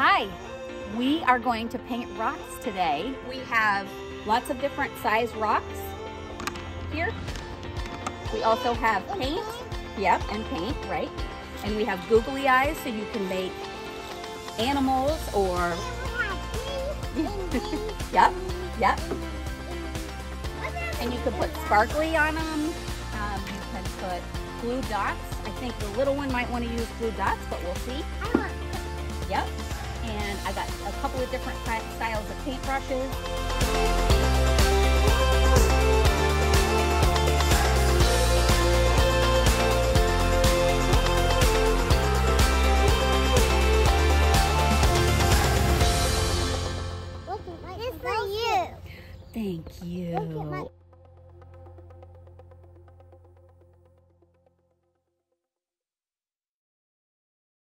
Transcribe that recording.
Hi, we are going to paint rocks today. We have lots of different size rocks here. We also have paint, yep, and paint, right? And we have googly eyes so you can make animals or, yep, yep. And you can put sparkly on them. Um, you can put blue dots. I think the little one might want to use blue dots, but we'll see. I got a couple of different styles of paintbrushes. Thank you.